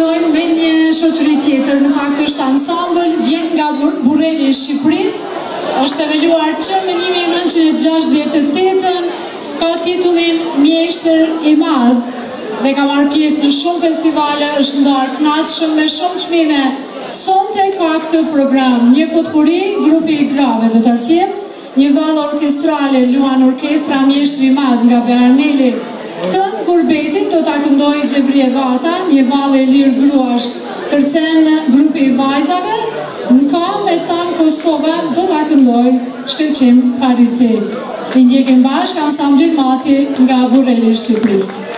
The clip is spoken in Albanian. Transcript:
vazhdojmë me një shoqëri tjetër, në fakt është ansambël, vjen nga Burelli i Shqipërisë, është evaluar që me 1968-ën, ka titullin Mjeshtër i Madh dhe ka marrë pjesë në shumë festivale, është ndarë shumë me shumë qmime. Sonte ka këtë program, një potpuri, grupi i grave do të asjem, një valë orkestrale, Luan Orkestra Mjeshtri Madh nga Bearnelli, Këtë korbetit të ta këndojë Gjebri Evata, një valë e lirë gruash, përse në grupi i vajzave, në kam e tanë Kosova të ta këndojë Shkërqim Farice. Të bashkë, ansamblin mati nga Burrelisht Shqipërisë.